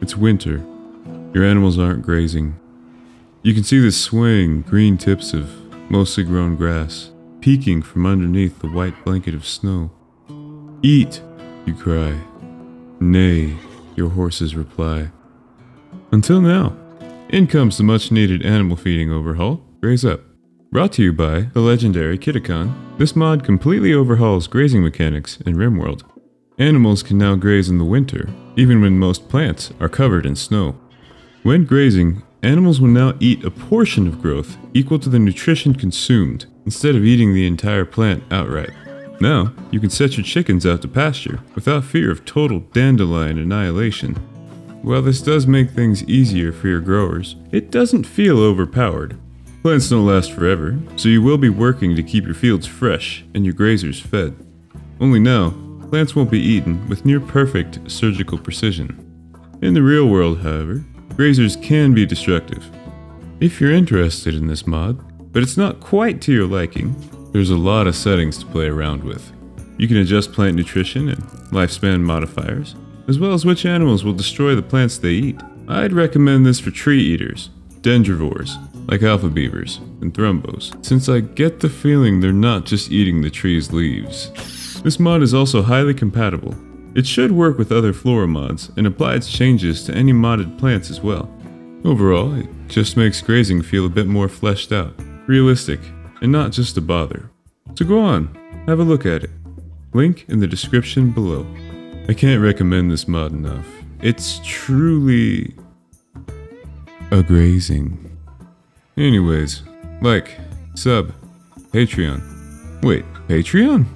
It's winter. Your animals aren't grazing. You can see the swaying green tips of mostly grown grass peeking from underneath the white blanket of snow. Eat, you cry. Nay, your horses reply. Until now, in comes the much needed animal feeding overhaul, Graze Up. Brought to you by the legendary Kitakon, this mod completely overhauls grazing mechanics in RimWorld. Animals can now graze in the winter, even when most plants are covered in snow. When grazing, animals will now eat a portion of growth equal to the nutrition consumed, instead of eating the entire plant outright. Now, you can set your chickens out to pasture without fear of total dandelion annihilation. While this does make things easier for your growers, it doesn't feel overpowered. Plants don't last forever, so you will be working to keep your fields fresh and your grazers fed. Only now, plants won't be eaten with near perfect surgical precision. In the real world, however, grazers can be destructive. If you're interested in this mod, but it's not quite to your liking, there's a lot of settings to play around with. You can adjust plant nutrition and lifespan modifiers, as well as which animals will destroy the plants they eat. I'd recommend this for tree eaters, dendrivores, like alpha beavers and thrumbos, since I get the feeling they're not just eating the tree's leaves. This mod is also highly compatible. It should work with other flora mods and apply its changes to any modded plants as well. Overall, it just makes grazing feel a bit more fleshed out, realistic, and not just a bother. So go on, have a look at it. Link in the description below. I can't recommend this mod enough. It's truly a grazing. Anyways, like, sub, Patreon. Wait, Patreon?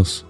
Hoşçakalın.